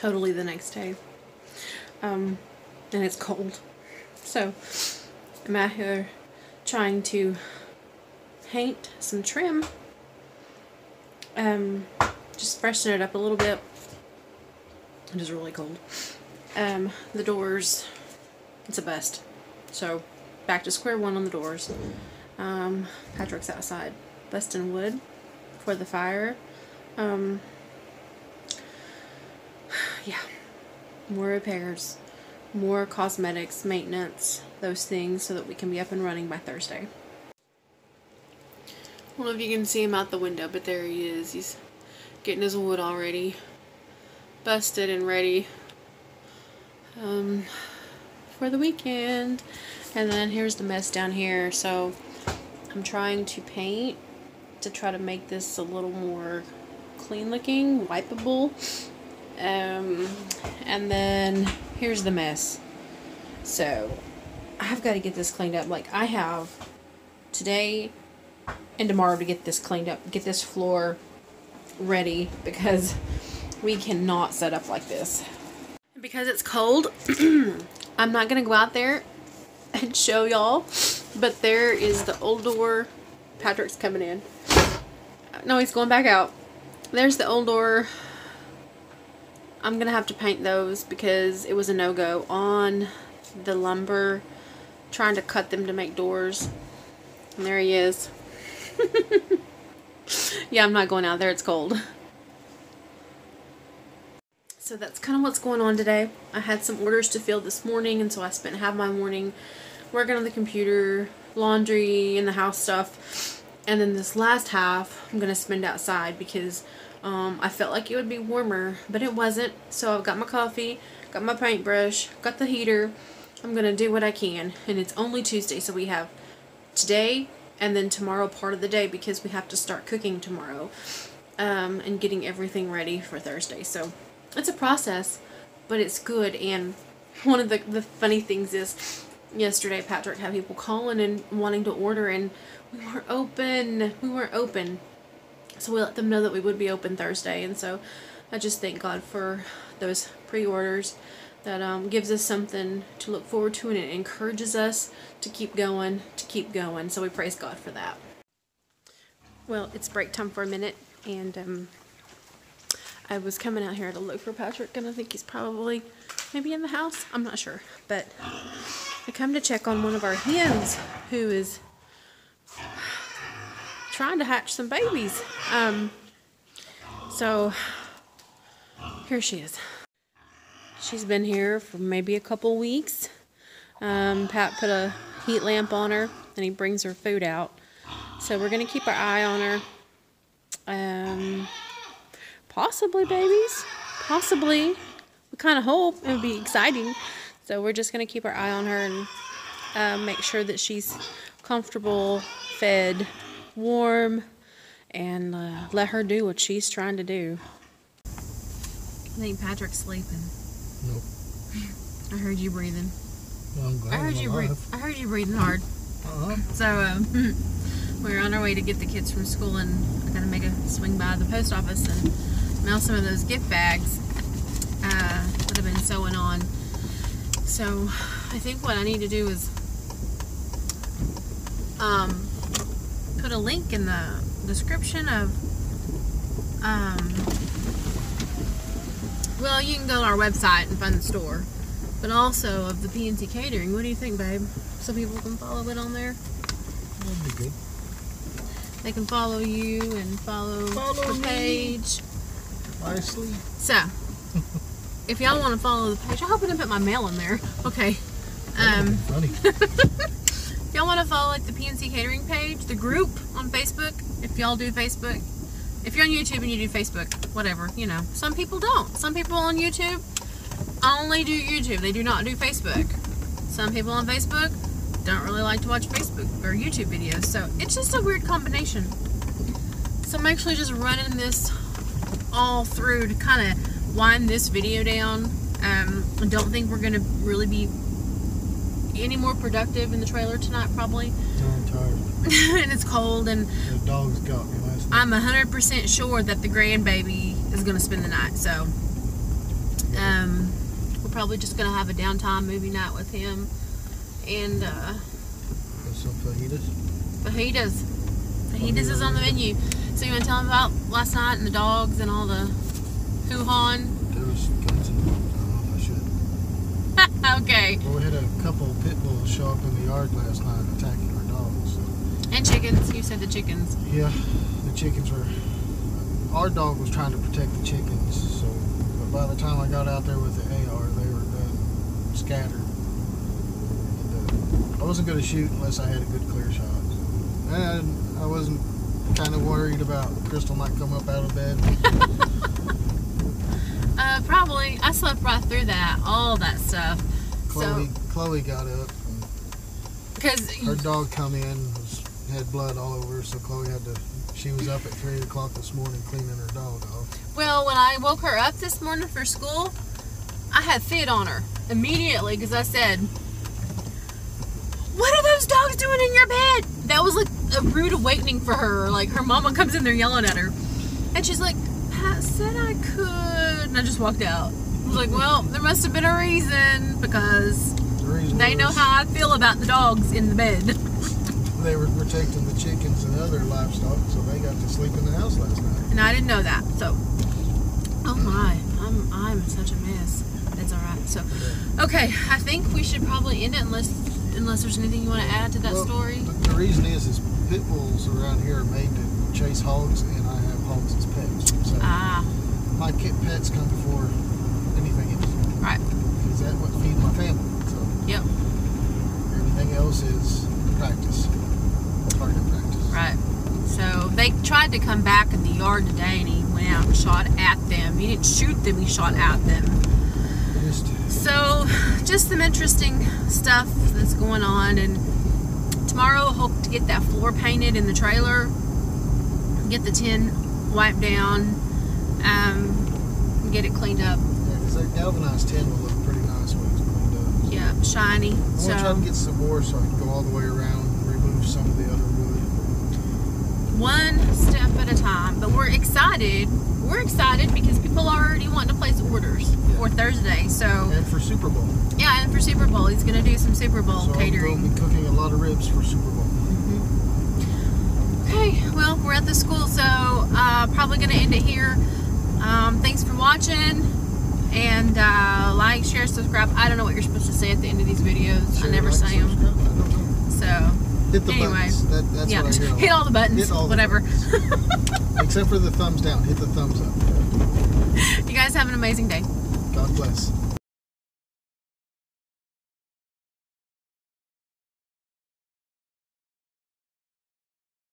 totally the next day. Um, and it's cold. So I'm out here trying to paint some trim. Um, just freshen it up a little bit. It is really cold. Um, the doors, it's a bust. So back to square one on the doors. Um, Patrick's outside busting wood for the fire. Um, yeah, more repairs, more cosmetics, maintenance, those things so that we can be up and running by Thursday. I don't know if you can see him out the window, but there he is. He's getting his wood all ready, busted and ready um, for the weekend. And then here's the mess down here. So I'm trying to paint to try to make this a little more clean looking, wipeable. Um, and then here's the mess. So I've got to get this cleaned up. Like I have today and tomorrow to get this cleaned up, get this floor ready because we cannot set up like this. Because it's cold, I'm not going to go out there and show y'all, but there is the old door. Patrick's coming in. No, he's going back out. There's the old door. I'm going to have to paint those because it was a no-go on the lumber, trying to cut them to make doors. And there he is. yeah, I'm not going out there. It's cold. So that's kind of what's going on today. I had some orders to fill this morning, and so I spent half my morning working on the computer, laundry, and the house stuff. And then this last half, I'm going to spend outside because um, I felt like it would be warmer, but it wasn't. So I've got my coffee, got my paintbrush, got the heater. I'm going to do what I can. And it's only Tuesday, so we have today and then tomorrow part of the day because we have to start cooking tomorrow um, and getting everything ready for Thursday. So it's a process, but it's good. And one of the, the funny things is yesterday Patrick had people calling and wanting to order and we weren't open. We weren't open. So we let them know that we would be open Thursday. And so I just thank God for those pre-orders that um, gives us something to look forward to and it encourages us to keep going, to keep going. So we praise God for that. Well, it's break time for a minute and um, I was coming out here to look for Patrick and I think he's probably maybe in the house. I'm not sure. But I come to check on one of our hens who is trying to hatch some babies. Um, so here she is. She's been here for maybe a couple weeks. Um, Pat put a heat lamp on her and he brings her food out. So we're going to keep our eye on her. Um, possibly babies. Possibly. We kind of hope it would be exciting. So we're just going to keep our eye on her and uh, make sure that she's comfortable, fed, warm, and uh, let her do what she's trying to do. I think Patrick's sleeping. Nope. I heard you breathing. Well, I'm glad I heard I'm you breathe. I heard you breathing hard. Uh-huh. So um, we're on our way to get the kids from school, and I gotta make a swing by the post office and mail some of those gift bags uh, that I've been sewing on. So I think what I need to do is um, put a link in the description of um, well, you can go to our website and find the store, but also of the P&C Catering. What do you think, babe? So people can follow it on there. That'd be good. They can follow you and follow, Follow the page. Nicely. So, if y'all want to follow the page, I hope I didn't put my mail in there. Okay. Um, funny. y'all want to follow like the P&C Catering page, the group on Facebook, if y'all do Facebook, if you're on YouTube and you do Facebook, whatever, you know. Some people don't. Some people on YouTube only do YouTube. They do not do Facebook. Some people on Facebook don't really like to watch Facebook or YouTube videos. So it's just a weird combination. So I'm actually just running this all through to kind of wind this video down. Um, I don't think we're going to really be any more productive in the trailer tonight, probably. I'm tired. and it's cold, and The dogs got me last night. I'm 100% sure that the grandbaby is going to spend the night. So Um, we're probably just gonna have a downtime movie night with him, and uh, some fajitas. fajitas. Fajitas is on the menu. So you want to tell him about last night and the dogs and all the hoo han? There was guns in I don't know if I should. okay. Well, we had a couple pit bulls show up in the yard last night attacking our dogs. So. And chickens. You said the chickens. Yeah, the chickens were. Our dog was trying to protect the chickens, so. But by the time I got out there with the AR, they were done scattered. And, uh, I wasn't going to shoot unless I had a good clear shot. So. And I wasn't kind of worried about Crystal might come up out of bed. Probably. I slept right through that. All that stuff. Chloe, Chloe got up. Because her dog come in, was, had blood all over her, so Chloe had to. She was up at three o'clock this morning cleaning her dog off. Well, when I woke her up this morning for school, I had fit on her immediately because I said, What are those dogs doing in your bed? That was like a rude awakening for her. Like her mama comes in there yelling at her. And she's like, said I could. And I just walked out. I was like, Well, there must have been a reason because The reason they know how I feel about the dogs in the bed. they were protecting the chickens and other livestock, so they got to sleep in the house last night. And I didn't know that. So, oh my, I'm I'm such a mess. It's all right. So, okay, I think we should probably end it unless unless there's anything you want to add to that Well, story. The, the reason is, is pit bulls around here are made to chase hogs, and I have hogs as pets. So Ah, my kit pets come before anything else. Right. Because that's what feeds my family. So yep, everything else is practice, target practice. right. So they tried to come back in the yard today, and he went out and shot at them. He didn't shoot them; he shot at them. Just So, just some interesting stuff that's going on. And tomorrow, hope to get that floor painted in the trailer, get the tin wiped down, um, get it cleaned up. yeah, because that galvanized tin will look pretty nice when it's cleaned up. Yeah, shiny. I want to try So, to get some more so I can go all the way around and remove some of the other wood. one step at a time. But we're excited. We're excited because people are already wanting to place orders Yeah. for Thursday. So, And for Super Bowl. yeah, and for Super Bowl, he's going to do some Super Bowl so catering. I'm going be cooking a lot of ribs for Super Bowl. We're at the school, so uh, probably going to end it here. Um, thanks for watching, and uh, like, share, subscribe. I don't know what you're supposed to say at the end of these videos. I never like, say them. subscribe, I don't know. So, Hit the Anyway. buttons. That, that's yeah, what I hear. a hit all the buttons, all the whatever. Except for the thumbs down. Hit the thumbs up. you guys have an amazing day. God bless.